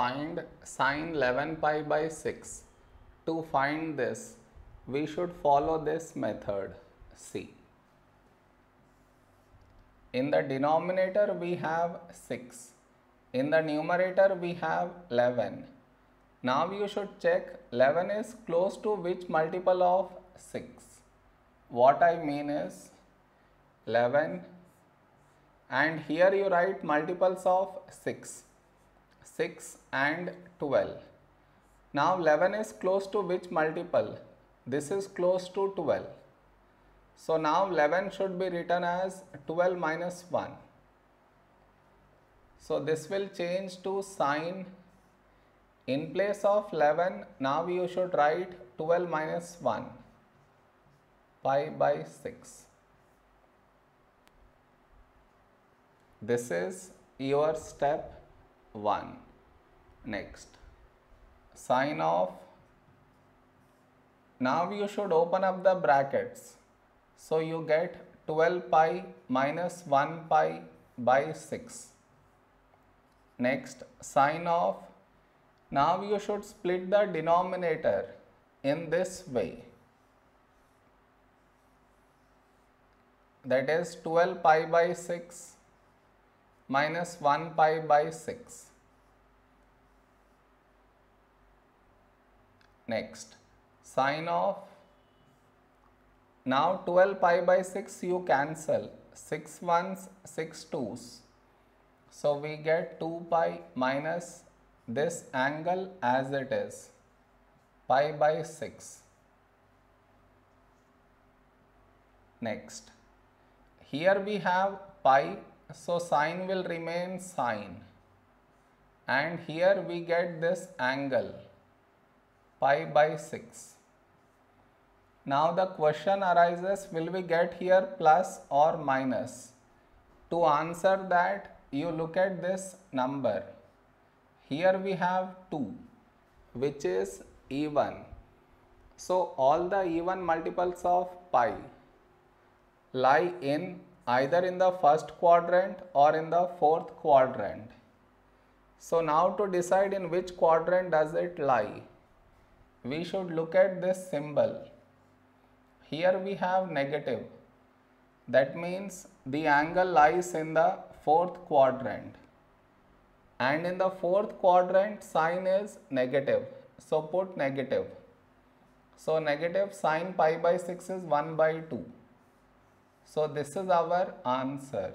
find sine 11 pi by 6. To find this, we should follow this method. C. In the denominator we have 6. In the numerator we have 11. Now you should check 11 is close to which multiple of 6. What I mean is 11 and here you write multiples of 6. 6 and 12. Now 11 is close to which multiple? This is close to 12. So now 11 should be written as 12 minus 1. So this will change to sine in place of 11 now you should write 12 minus 1 pi by 6. This is your step 1. Next sine of now you should open up the brackets so you get 12 pi minus 1 pi by 6. Next sine of, now you should split the denominator in this way. That is 12 pi by 6 minus 1 pi by 6. Next sine of now 12 pi by 6 you cancel 6 ones 6 twos. So we get 2 pi minus this angle as it is pi by 6. Next here we have pi so sine will remain sine and here we get this angle pi by 6 now the question arises will we get here plus or minus? To answer that you look at this number. Here we have 2 which is even. So all the even multiples of pi lie in either in the first quadrant or in the fourth quadrant. So now to decide in which quadrant does it lie, we should look at this symbol here we have negative. That means the angle lies in the fourth quadrant. And in the fourth quadrant sine is negative. So put negative. So negative sine pi by 6 is 1 by 2. So this is our answer.